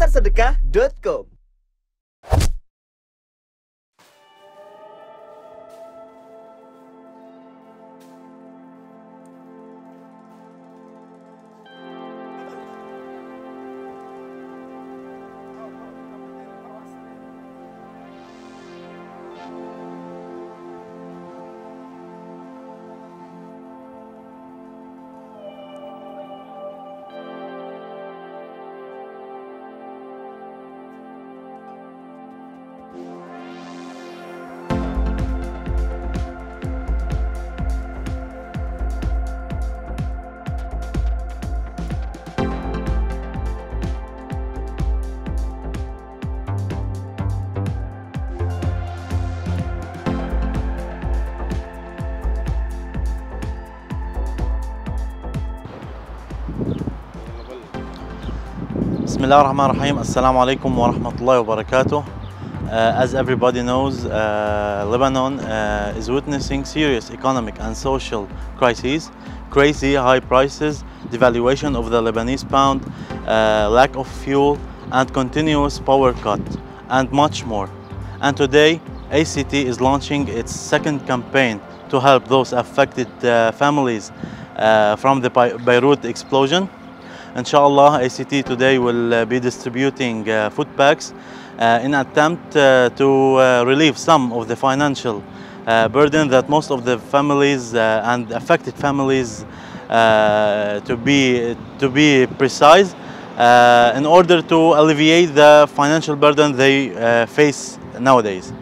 pasarsedekah.com. Bismillah. Assalamu alaikum wa rahmatullahi wa barakatuh. Uh, as everybody knows, uh, Lebanon uh, is witnessing serious economic and social crises, crazy high prices, devaluation of the Lebanese pound, uh, lack of fuel, and continuous power cut, and much more. And today, ACT is launching its second campaign to help those affected uh, families uh, from the Beirut explosion. Inshallah, ACT today will uh, be distributing uh, food packs uh, in attempt uh, to uh, relieve some of the financial uh, burden that most of the families and affected families, to be to be precise, in order to alleviate the financial burden they face nowadays.